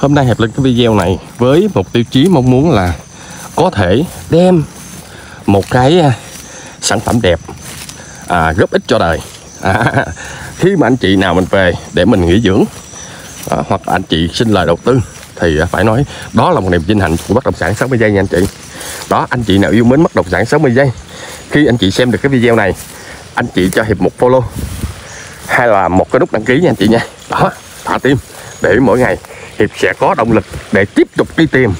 hôm nay hẹp lên cái video này với một tiêu chí mong muốn là có thể đem một cái à, sản phẩm đẹp à, góp ích cho đời. À, khi mà anh chị nào mình về để mình nghỉ dưỡng à, hoặc anh chị xin lời đầu tư thì à, phải nói đó là một niềm vinh hạnh của bất động sản 60 giây nha anh chị. Đó anh chị nào yêu mến bất động sản 60 giây khi anh chị xem được cái video này anh chị cho hiệp một follow hay là một cái nút đăng ký nha anh chị nha. Đó thả tim để mỗi ngày hiệp sẽ có động lực để tiếp tục đi tìm.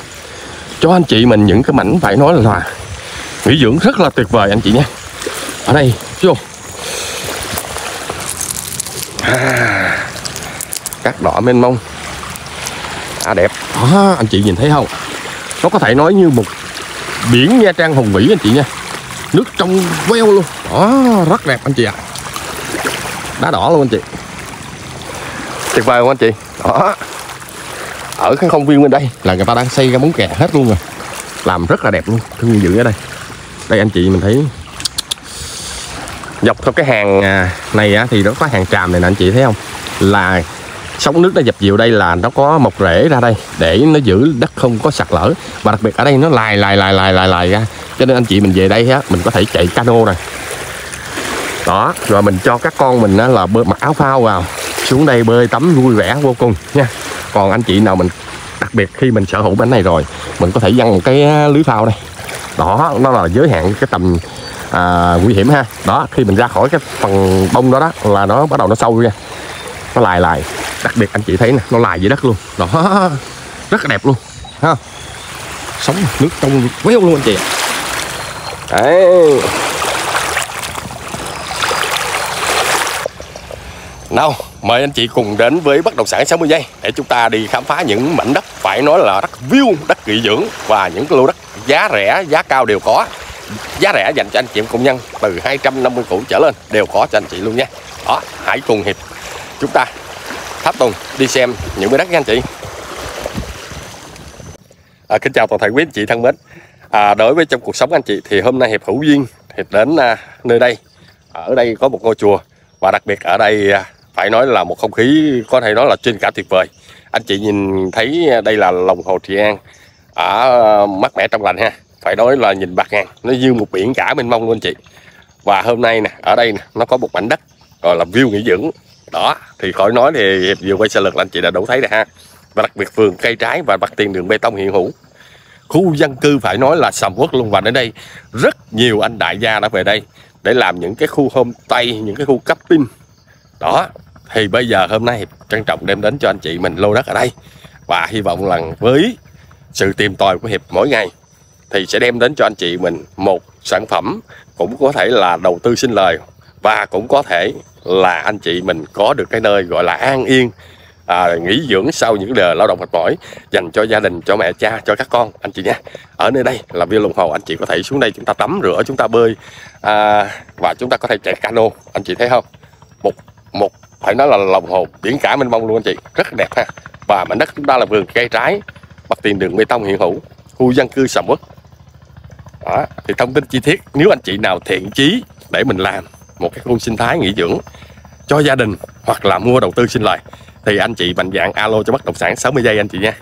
Cho anh chị mình những cái mảnh phải nói là nghỉ dưỡng rất là tuyệt vời anh chị nha ở đây vô à, cát đỏ mênh mông. À đẹp. À, anh chị nhìn thấy không? Nó có thể nói như một biển nha trang hùng vĩ anh chị nha nước trong veo luôn. Đó rất đẹp anh chị ạ. À. đá đỏ luôn anh chị. Tuyệt vời không anh chị? Đó ở cái công viên bên đây. Là người ta đang xây ra bóng kè hết luôn rồi. Làm rất là đẹp luôn. Thương dự ở đây. Đây anh chị mình thấy. Dọc theo cái hàng à, này á, thì nó có hàng tràm này nè anh chị thấy không? Là sóng nước nó dập dìu đây là nó có mọc rễ ra đây để nó giữ đất không có sạt lở. Và đặc biệt ở đây nó lài lài lài lài lài lài ra. Cho nên anh chị mình về đây á mình có thể chạy cano này đó rồi mình cho các con mình á, là bơi mặc áo phao vào. Xuống đây bơi tắm vui vẻ vô cùng nha còn anh chị nào mình đặc biệt khi mình sở hữu bánh này rồi mình có thể dăng một cái à, lưới phao đây. Đó nó là giới hạn cái tầm à, nguy hiểm ha. Đó khi mình ra khỏi cái phần bông đó đó là nó bắt đầu nó sâu ra. Nó lài lài đặc biệt anh chị thấy nè nó lài dưới đất luôn. Đó rất là đẹp luôn. Ha. Sống nước trong quéo luôn anh chị đấy. Nào mời anh chị cùng đến với bất động sản 60 giây để chúng ta đi khám phá những mảnh đất phải nói là đất view đất nghỉ dưỡng và những lô đất giá rẻ giá cao đều có. Giá rẻ dành cho anh chị em công nhân từ 250 củ trở lên đều có cho anh chị luôn nha. Đó hãy cùng hiệp chúng ta tháp tùng đi xem những mảnh đất nha anh chị. À, kính chào toàn thể quý anh chị thân mến. À, đối với trong cuộc sống anh chị thì hôm nay hiệp hữu duyên hiệp đến à, nơi đây. Ở đây có một ngôi chùa và đặc biệt ở đây à, phải nói là một không khí có thể nói là trên cả tuyệt vời. Anh chị nhìn thấy đây là lòng hồ Trị An, ở, mát mẻ trong lành ha. Phải nói là nhìn bạc ngàn, nó như một biển cả mênh mông luôn anh chị. Và hôm nay nè, ở đây nè, nó có một mảnh đất gọi là view nghỉ dưỡng. Đó, thì khỏi nói thì hiệp vừa quay xe lượt là anh chị đã đủ thấy rồi ha. Và đặc biệt vườn cây trái và mặt tiền đường bê tông hiện hữu. Khu dân cư phải nói là sầm uất luôn và đến đây, rất nhiều anh đại gia đã về đây để làm những cái khu homestay, những cái khu cấp pin. Đó thì bây giờ hôm nay trân trọng đem đến cho anh chị mình lô đất ở đây. Và hy vọng là với sự tìm tòi của hiệp mỗi ngày thì sẽ đem đến cho anh chị mình một sản phẩm cũng có thể là đầu tư sinh lời và cũng có thể là anh chị mình có được cái nơi gọi là an yên à, nghỉ dưỡng sau những giờ lao động mệt mỏi dành cho gia đình cho mẹ cha cho các con anh chị nha. Ở nơi đây là viên lùng hồ anh chị có thể xuống đây chúng ta tắm rửa chúng ta bơi à, và chúng ta có thể chạy cano anh chị thấy không? Một một phải nói là lòng hồ, biển cả mênh mông luôn anh chị. Rất đẹp ha. Và mảnh đất chúng ta là vườn cây trái, mặt tiền đường bê tông hiện hữu, khu dân cư sầm uất. Đó, thì thông tin chi tiết, nếu anh chị nào thiện chí để mình làm một cái khu sinh thái nghỉ dưỡng cho gia đình hoặc là mua đầu tư sinh lời, thì anh chị mạnh dạng alo cho bất động sản 60 giây anh chị nha.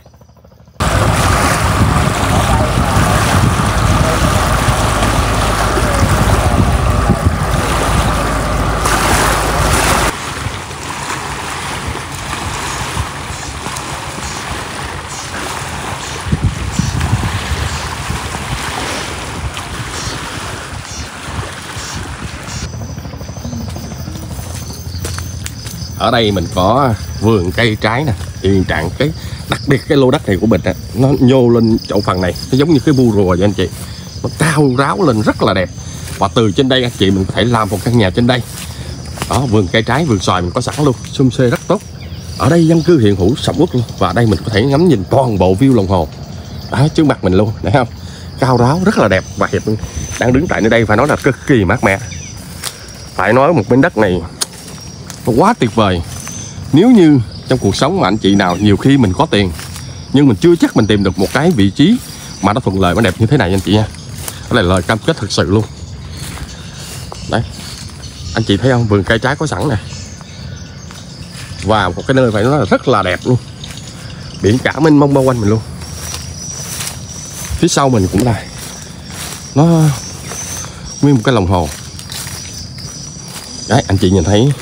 Ở đây mình có vườn cây trái nè hiện trạng cái, đặc biệt cái lô đất này của mình á, nó nhô lên chỗ phần này, nó giống như cái bu rùa vậy anh chị. Nó cao ráo lên rất là đẹp. Và từ trên đây anh chị mình có thể làm một căn nhà trên đây. Đó, vườn cây trái, vườn xoài mình có sẵn luôn xum xê rất tốt. Ở đây dân cư hiện hữu sầm uất luôn, và đây mình có thể ngắm nhìn toàn bộ view lòng hồ. Đó, trước mặt mình luôn thấy không? Cao ráo, rất là đẹp, và hiệp đang đứng tại nơi đây phải nói là cực kỳ mát mẻ. Phải nói một miếng đất này nó quá tuyệt vời. Nếu như trong cuộc sống mà anh chị nào nhiều khi mình có tiền, nhưng mình chưa chắc mình tìm được một cái vị trí mà nó thuận lợi, nó đẹp như thế này, anh chị nha. Đó là lời cam kết thực sự luôn. Đấy. Anh chị thấy không? Vườn cây trái có sẵn nè. Và một cái nơi phải nói là rất là đẹp luôn. Biển cả mênh mông bao quanh mình luôn. Phía sau mình cũng là nó nguyên một cái lòng hồ. Đấy, anh chị nhìn thấy